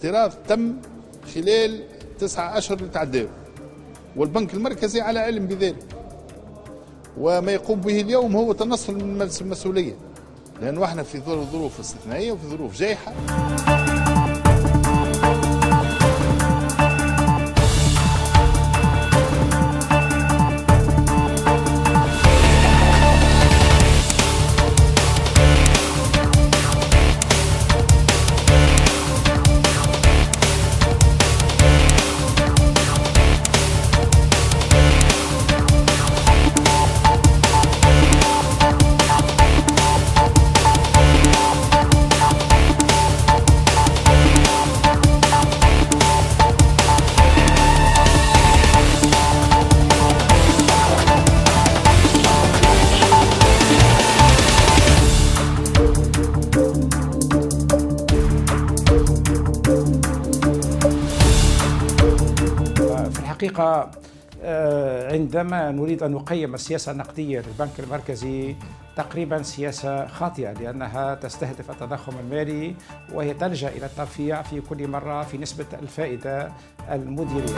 اقتراض تم خلال تسعة أشهر اللي تعداوا والبنك المركزي على علم بذلك وما يقوم به اليوم هو تنصل من المسؤولية. لأنه إحنا في ظروف استثنائية وفي ظروف جائحة. الحقيقة آه، عندما نريد أن نقيم السياسة النقدية للبنك المركزي تقريبا سياسة خاطئة لأنها تستهدف التضخم المالي وهي تلجأ إلى الترفيع في كل مرة في نسبة الفائدة المديرية.